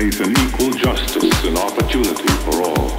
faith in equal justice and opportunity for all.